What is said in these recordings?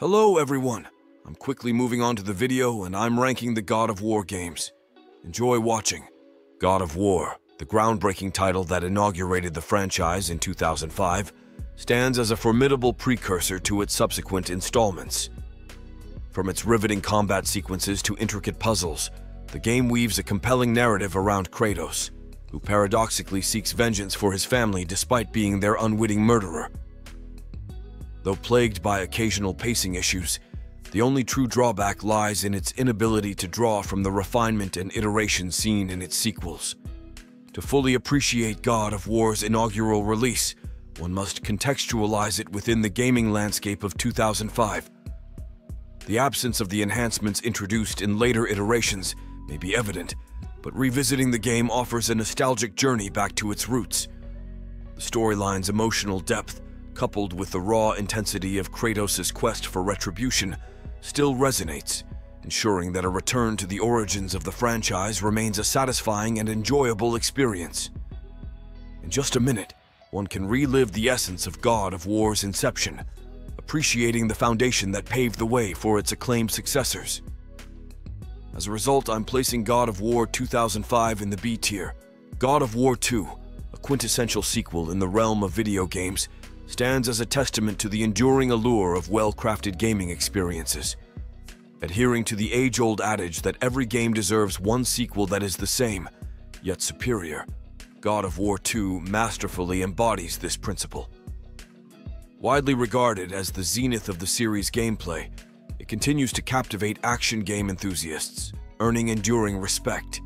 Hello, everyone. I'm quickly moving on to the video, and I'm ranking the God of War games. Enjoy watching. God of War, the groundbreaking title that inaugurated the franchise in 2005, stands as a formidable precursor to its subsequent installments. From its riveting combat sequences to intricate puzzles, the game weaves a compelling narrative around Kratos, who paradoxically seeks vengeance for his family despite being their unwitting murderer. Though plagued by occasional pacing issues, the only true drawback lies in its inability to draw from the refinement and iteration seen in its sequels. To fully appreciate God of War's inaugural release, one must contextualize it within the gaming landscape of 2005. The absence of the enhancements introduced in later iterations may be evident, but revisiting the game offers a nostalgic journey back to its roots. The storyline's emotional depth, coupled with the raw intensity of Kratos' quest for retribution, still resonates, ensuring that a return to the origins of the franchise remains a satisfying and enjoyable experience. In just a minute, one can relive the essence of God of War's inception, appreciating the foundation that paved the way for its acclaimed successors. As a result, I'm placing God of War 2005 in the B tier. God of War 2, a quintessential sequel in the realm of video games, stands as a testament to the enduring allure of well-crafted gaming experiences. Adhering to the age-old adage that every game deserves one sequel that is the same, yet superior, God of War 2 masterfully embodies this principle. Widely regarded as the zenith of the series' gameplay, it continues to captivate action game enthusiasts, earning enduring respect.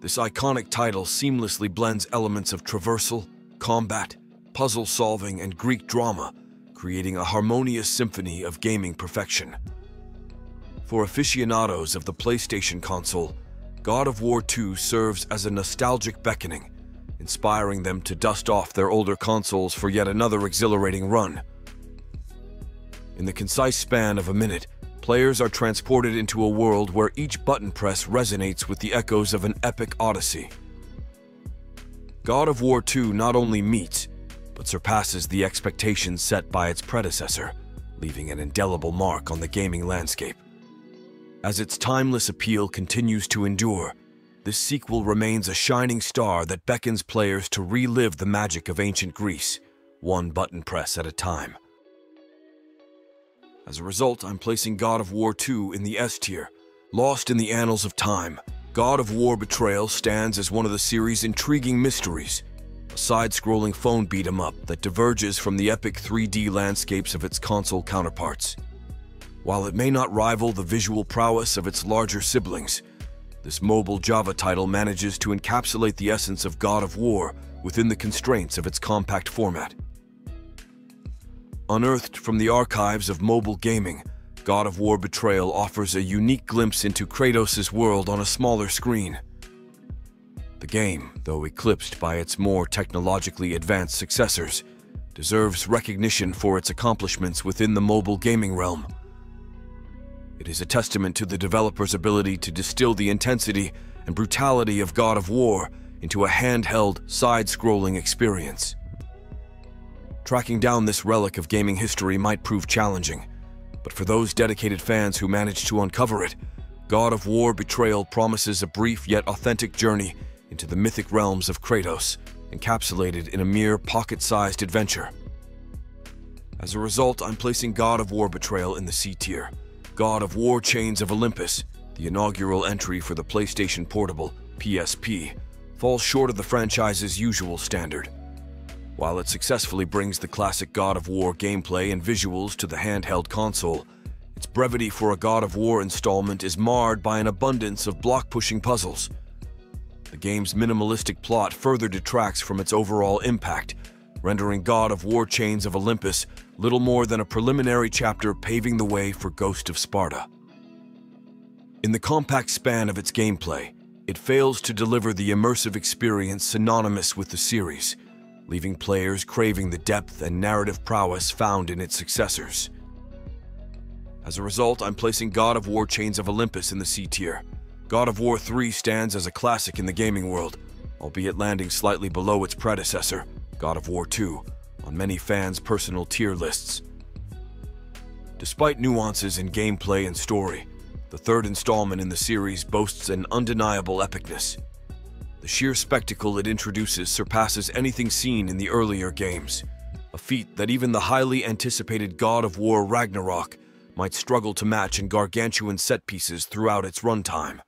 This iconic title seamlessly blends elements of traversal, combat, puzzle solving, and Greek drama, creating a harmonious symphony of gaming perfection. For aficionados of the PlayStation console, God of War 2 serves as a nostalgic beckoning, inspiring them to dust off their older consoles for yet another exhilarating run. In the concise span of a minute, players are transported into a world where each button press resonates with the echoes of an epic odyssey. God of War 2 not only meets, but surpasses the expectations set by its predecessor, leaving an indelible mark on the gaming landscape. As its timeless appeal continues to endure, this sequel remains a shining star that beckons players to relive the magic of ancient Greece, one button press at a time. As a result, I'm placing God of War 2 in the S tier. Lost in the annals of time, God of War Betrayal stands as one of the series' intriguing mysteries, side-scrolling phone beat-em-up that diverges from the epic 3D landscapes of its console counterparts. While it may not rival the visual prowess of its larger siblings, this mobile Java title manages to encapsulate the essence of God of War within the constraints of its compact format. Unearthed from the archives of mobile gaming, God of War Betrayal offers a unique glimpse into Kratos' world on a smaller screen. The game, though eclipsed by its more technologically advanced successors, deserves recognition for its accomplishments within the mobile gaming realm. It is a testament to the developer's ability to distill the intensity and brutality of God of War into a handheld, side-scrolling experience. Tracking down this relic of gaming history might prove challenging, but for those dedicated fans who manage to uncover it, God of War Betrayal promises a brief yet authentic journey into the mythic realms of Kratos, encapsulated in a mere pocket-sized adventure. As a result, I'm placing God of War Betrayal in the C tier. God of War Chains of Olympus, the inaugural entry for the PlayStation Portable, PSP, falls short of the franchise's usual standard. While it successfully brings the classic God of War gameplay and visuals to the handheld console, its brevity for a God of War installment is marred by an abundance of block-pushing puzzles. The game's minimalistic plot further detracts from its overall impact, rendering God of War Chains of Olympus little more than a preliminary chapter paving the way for Ghost of Sparta. In the compact span of its gameplay, it fails to deliver the immersive experience synonymous with the series, leaving players craving the depth and narrative prowess found in its successors. As a result, I'm placing God of War Chains of Olympus in the C tier. God of War 3 stands as a classic in the gaming world, albeit landing slightly below its predecessor, God of War 2, on many fans' personal tier lists. Despite nuances in gameplay and story, the third installment in the series boasts an undeniable epicness. The sheer spectacle it introduces surpasses anything seen in the earlier games, a feat that even the highly anticipated God of War Ragnarok might struggle to match in gargantuan set pieces throughout its runtime.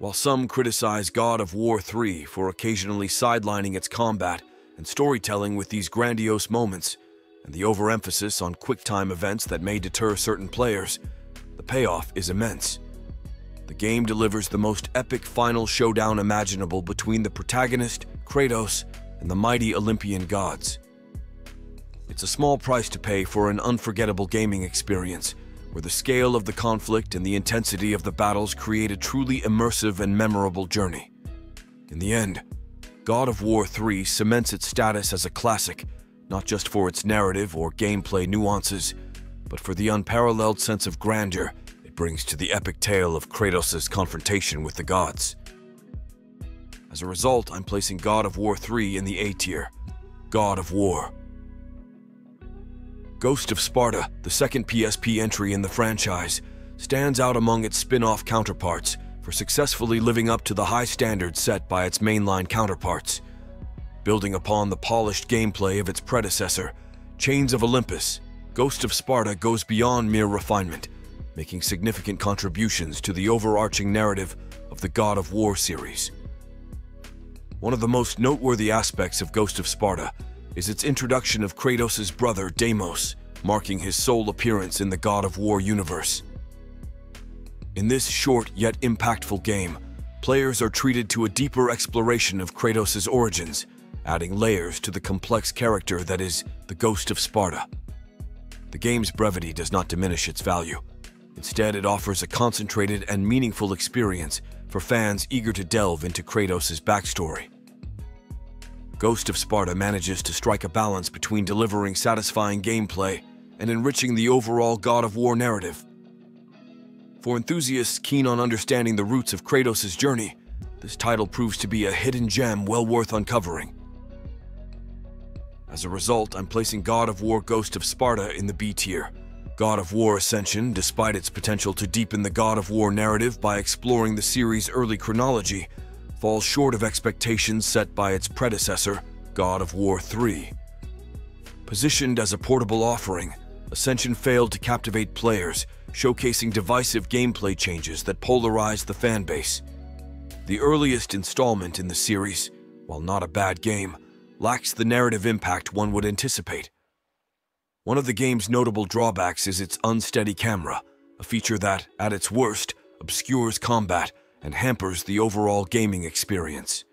While some criticize God of War 3 for occasionally sidelining its combat and storytelling with these grandiose moments, and the overemphasis on quick-time events that may deter certain players, the payoff is immense. The game delivers the most epic final showdown imaginable between the protagonist, Kratos, and the mighty Olympian gods. It's a small price to pay for an unforgettable gaming experience, where the scale of the conflict and the intensity of the battles create a truly immersive and memorable journey. In the end, God of War 3 cements its status as a classic, not just for its narrative or gameplay nuances, but for the unparalleled sense of grandeur it brings to the epic tale of Kratos' confrontation with the gods. As a result, I'm placing God of War 3 in the A tier, God of War. Ghost of Sparta, the second PSP entry in the franchise, stands out among its spin-off counterparts for successfully living up to the high standards set by its mainline counterparts. Building upon the polished gameplay of its predecessor, Chains of Olympus, Ghost of Sparta goes beyond mere refinement, making significant contributions to the overarching narrative of the God of War series. One of the most noteworthy aspects of Ghost of Sparta is its introduction of Kratos' brother Deimos, marking his sole appearance in the God of War universe. In this short yet impactful game, players are treated to a deeper exploration of Kratos' origins, adding layers to the complex character that is the Ghost of Sparta. The game's brevity does not diminish its value. Instead, it offers a concentrated and meaningful experience for fans eager to delve into Kratos' backstory. Ghost of Sparta manages to strike a balance between delivering satisfying gameplay and enriching the overall God of War narrative. For enthusiasts keen on understanding the roots of Kratos' journey, this title proves to be a hidden gem well worth uncovering. As a result, I'm placing God of War Ghost of Sparta in the B tier. God of War Ascension, despite its potential to deepen the God of War narrative by exploring the series' early chronology, falls short of expectations set by its predecessor, God of War 3. Positioned as a portable offering, Ascension failed to captivate players, showcasing divisive gameplay changes that polarized the fanbase. The earliest installment in the series, while not a bad game, lacks the narrative impact one would anticipate. One of the game's notable drawbacks is its unsteady camera, a feature that, at its worst, obscures combat and hampers the overall gaming experience.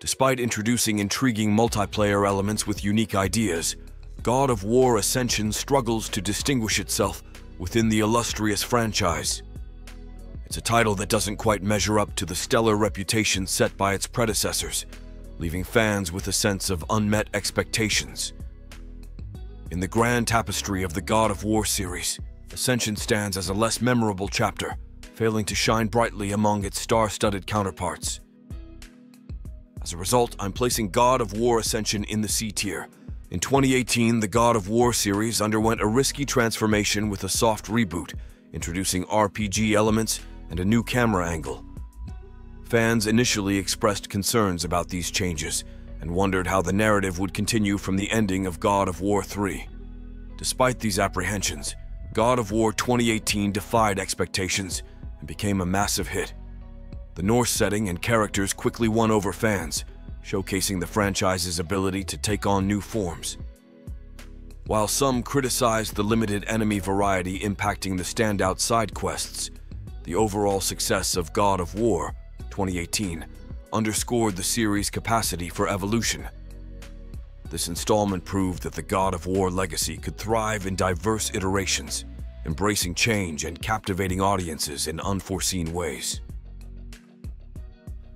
Despite introducing intriguing multiplayer elements with unique ideas, God of War Ascension struggles to distinguish itself within the illustrious franchise. It's a title that doesn't quite measure up to the stellar reputation set by its predecessors, leaving fans with a sense of unmet expectations. In the grand tapestry of the God of War series, Ascension stands as a less memorable chapter, failing to shine brightly among its star-studded counterparts. As a result, I'm placing God of War Ascension in the C tier. In 2018, the God of War series underwent a risky transformation with a soft reboot, introducing RPG elements and a new camera angle. Fans initially expressed concerns about these changes and wondered how the narrative would continue from the ending of God of War 3. Despite these apprehensions, God of War 2018 defied expectations and became a massive hit. The Norse setting and characters quickly won over fans, showcasing the franchise's ability to take on new forms. While some criticized the limited enemy variety impacting the standout side quests, the overall success of God of War 2018 underscored the series' capacity for evolution. This installment proved that the God of War legacy could thrive in diverse iterations, embracing change and captivating audiences in unforeseen ways.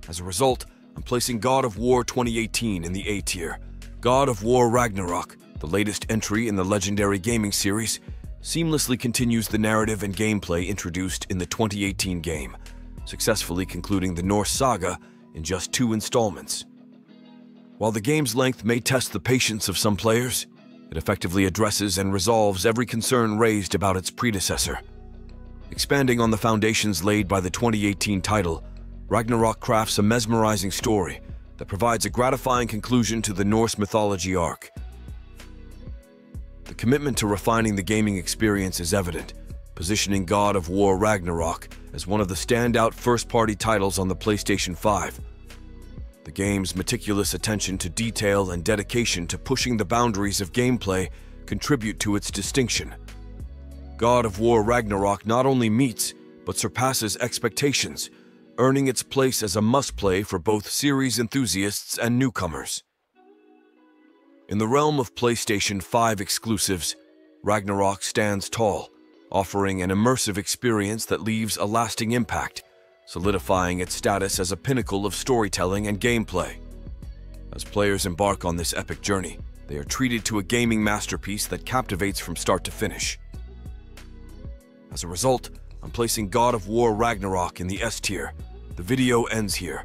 As a result, I'm placing God of War 2018 in the A tier. God of War Ragnarok, the latest entry in the legendary gaming series, seamlessly continues the narrative and gameplay introduced in the 2018 game, successfully concluding the Norse saga in just two installments. While the game's length may test the patience of some players, It effectively addresses and resolves every concern raised about its predecessor. Expanding on the foundations laid by the 2018 title, Ragnarok crafts a mesmerizing story that provides a gratifying conclusion to the Norse mythology arc. The commitment to refining the gaming experience is evident, positioning God of War Ragnarok as one of the standout first-party titles on the PlayStation 5. Game's meticulous attention to detail and dedication to pushing the boundaries of gameplay contribute to its distinction. God of War Ragnarok not only meets, but surpasses expectations, earning its place as a must-play for both series enthusiasts and newcomers. In the realm of PlayStation 5 exclusives, Ragnarok stands tall, offering an immersive experience that leaves a lasting impact, solidifying its status as a pinnacle of storytelling and gameplay. As players embark on this epic journey, they are treated to a gaming masterpiece that captivates from start to finish. As a result, I'm placing God of War Ragnarok in the S tier. The video ends here.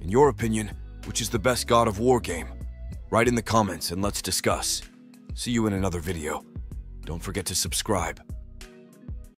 In your opinion, which is the best God of War game? Write in the comments and let's discuss. See you in another video. Don't forget to subscribe.